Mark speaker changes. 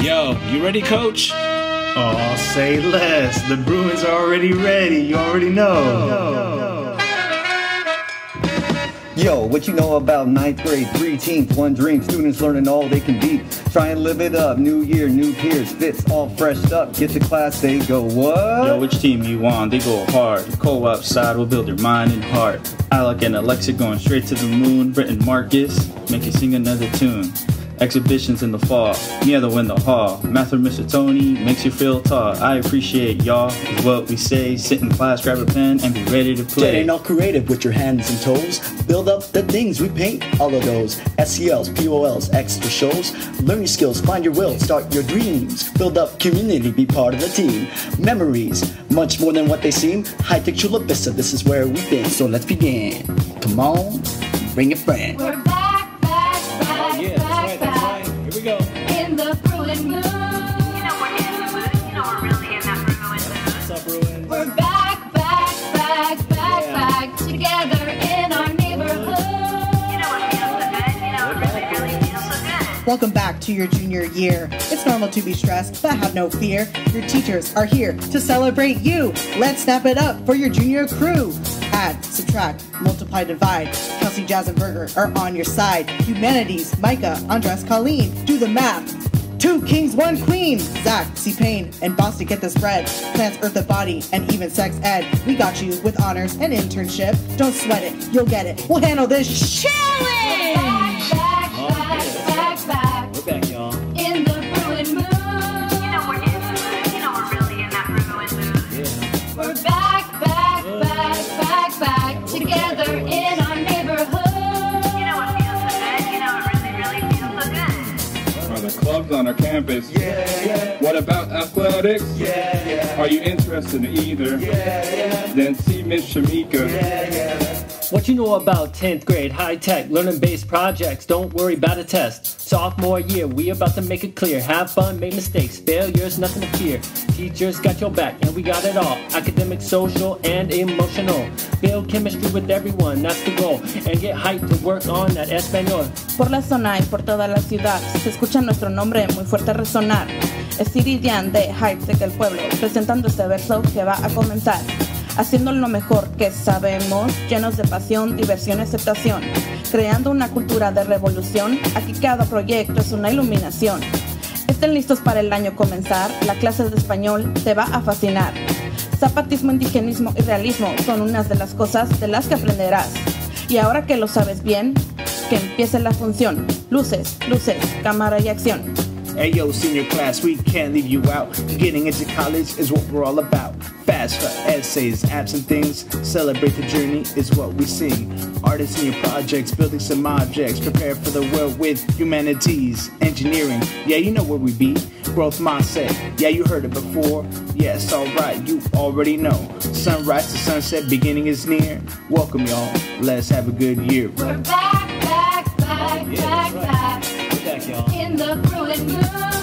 Speaker 1: Yo, you ready, coach?
Speaker 2: Oh, say less. The Bruins are already ready. You already know.
Speaker 3: Yo, what you know about ninth grade? Three teams, one dream. Students learning all they can be. Try and live it up. New year, new peers. Fits all freshed up. Get to class, they go what?
Speaker 1: Yo, which team you on? They go hard. Co-op side will build your mind and heart. Alec and Alexa going straight to the moon. Britton Marcus make you sing another tune. Exhibitions in the fall, Miedo in the hall. Master Mr. Tony makes you feel tall. I appreciate y'all, is what we say. Sit in class, grab a pen, and be ready to play.
Speaker 4: Getting all creative with your hands and toes. Build up the things we paint, all of those. SELs, POLs, extra shows. Learn your skills, find your will, start your dreams. Build up community, be part of the team. Memories, much more than what they seem. High Tech Chula Vista, this is where we've been. So let's begin. Come on, bring a friend.
Speaker 5: Welcome back to your junior year. It's normal to be stressed, but have no fear. Your teachers are here to celebrate you. Let's snap it up for your junior crew. Add, subtract, multiply, divide. Kelsey, Jazz, and Berger are on your side. Humanities, Micah, Andres, Colleen, do the math. Two kings, one queen. Zach, C. Payne, and Boston get the spread. Plants, earth, the body, and even sex ed. We got you with honors and internship. Don't sweat it, you'll get it. We'll handle this challenge.
Speaker 6: Back, back, back.
Speaker 7: Clubs on our campus? Yeah, yeah. What about athletics? Yeah, yeah. Are you interested in either? Yeah, yeah. Then see Miss Shamika.
Speaker 8: What you know about 10th grade high tech learning based projects? Don't worry about a test. Sophomore year, we about to make it clear. Have fun, make mistakes, failures, nothing to fear. Teachers got your back, and we got it all. Academic, social, and emotional. Build chemistry with everyone, that's the goal. And get hyped to work on that Espanol.
Speaker 9: Por la zona y por toda la ciudad se escucha nuestro nombre muy fuerte resonar. Es Iridian de de que el pueblo, presentando este verso que va a comenzar. Haciendo lo mejor que sabemos, llenos de pasión, diversión y aceptación. Creando una cultura de revolución, aquí cada proyecto es una iluminación. Estén listos para el año comenzar, la clase de español te va a fascinar. Zapatismo, indigenismo y realismo son unas de las cosas de las que aprenderás. Y ahora que lo sabes bien, que empiece la función. Luces, luces, cámara y acción.
Speaker 2: Hey yo, senior class, we can't leave you out. Getting into college is what we're all about. FAFSA essays, apps and things. Celebrate the journey is what we sing. Artists in your projects, building some objects. Prepare for the world with humanities, engineering. Yeah, you know where we be. Growth mindset. Yeah, you heard it before. Yes, alright, you already know. Sunrise to sunset, beginning is near. Welcome y'all. Let's have a good year.
Speaker 6: We're back, back, back, back, back.
Speaker 1: We're back, y'all.
Speaker 6: In the Bruin mood.